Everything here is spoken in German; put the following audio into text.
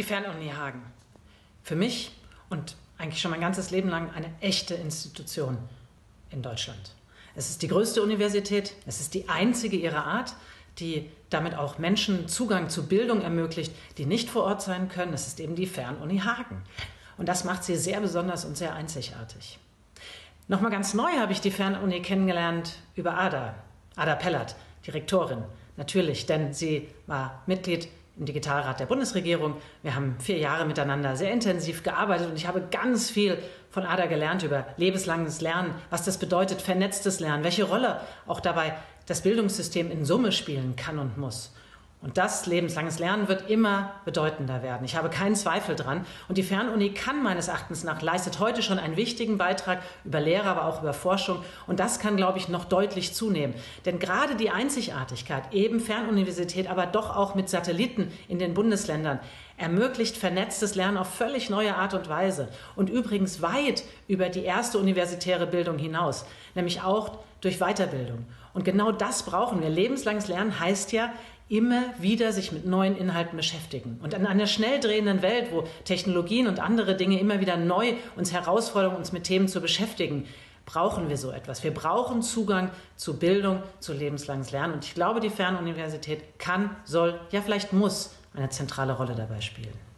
Die Fernuni Hagen. Für mich und eigentlich schon mein ganzes Leben lang eine echte Institution in Deutschland. Es ist die größte Universität, es ist die einzige ihrer Art, die damit auch Menschen Zugang zu Bildung ermöglicht, die nicht vor Ort sein können. Es ist eben die Fernuni Hagen. Und das macht sie sehr besonders und sehr einzigartig. Nochmal ganz neu habe ich die Fernuni kennengelernt über Ada, Ada Pellert, Direktorin. Natürlich, denn sie war Mitglied im Digitalrat der Bundesregierung. Wir haben vier Jahre miteinander sehr intensiv gearbeitet und ich habe ganz viel von Ada gelernt über lebenslanges Lernen, was das bedeutet, vernetztes Lernen, welche Rolle auch dabei das Bildungssystem in Summe spielen kann und muss. Und das lebenslanges Lernen wird immer bedeutender werden. Ich habe keinen Zweifel dran. Und die Fernuni kann meines Erachtens nach, leistet heute schon einen wichtigen Beitrag über Lehre, aber auch über Forschung. Und das kann, glaube ich, noch deutlich zunehmen. Denn gerade die Einzigartigkeit, eben Fernuniversität, aber doch auch mit Satelliten in den Bundesländern, ermöglicht vernetztes Lernen auf völlig neue Art und Weise. Und übrigens weit über die erste universitäre Bildung hinaus, nämlich auch durch Weiterbildung. Und genau das brauchen wir. Lebenslanges Lernen heißt ja, immer wieder sich mit neuen Inhalten beschäftigen. Und in einer schnell drehenden Welt, wo Technologien und andere Dinge immer wieder neu uns herausfordern, uns mit Themen zu beschäftigen, brauchen wir so etwas. Wir brauchen Zugang zu Bildung, zu lebenslanges Lernen. Und ich glaube, die Fernuniversität kann, soll, ja vielleicht muss eine zentrale Rolle dabei spielen.